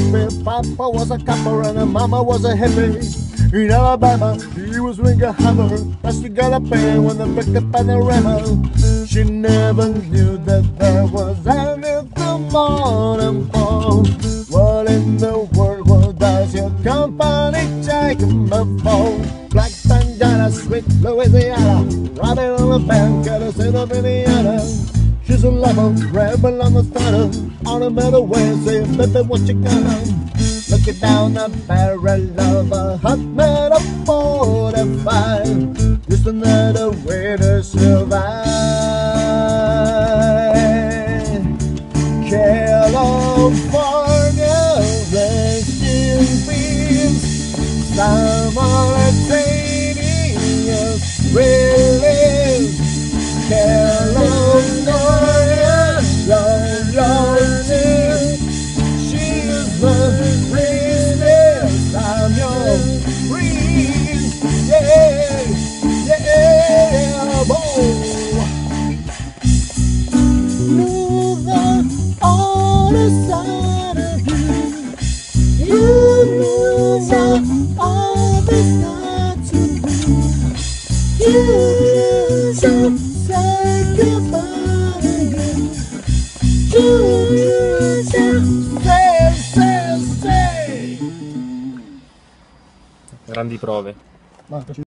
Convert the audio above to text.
Mississippi. Papa was a copper and mama was a hippie. In Alabama, he was ring a hammer. As she got a pen when they picked the panorama. She never knew that there was anything more than phone. What in the world does your company taking the phone? Black bandana, sweet Louisiana. Riding on the bank state of Indiana. She's a lover, rebel on the starter. On a metal saying, baby, what you gonna? Looking down the barrel of a hot metal 45. Just another way to survive. California, blessing beams. Simultaneous relief. Grandi prove.